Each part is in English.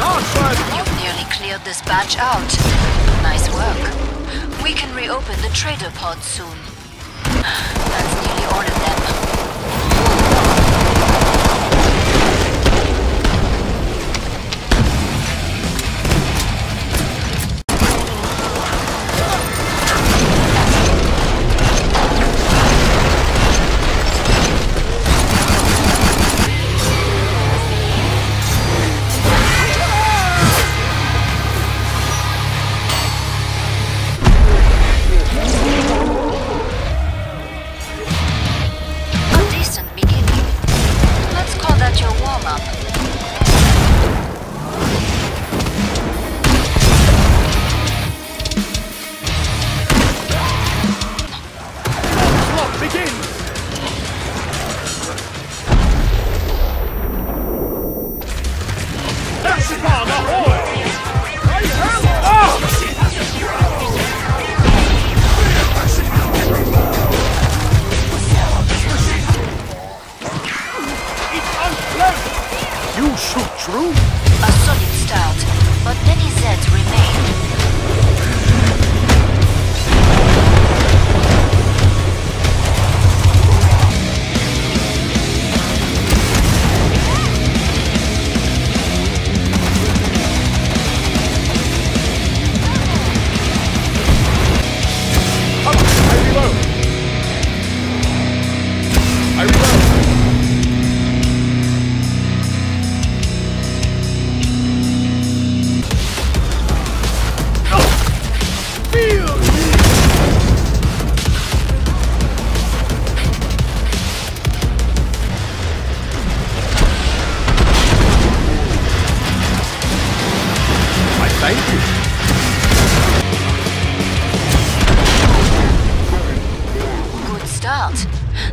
archway! You've nearly cleared this batch out. Nice work. We can reopen the trader pod soon. Shoot true? A solid start, but many Zeds remain.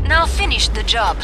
Now finish the job.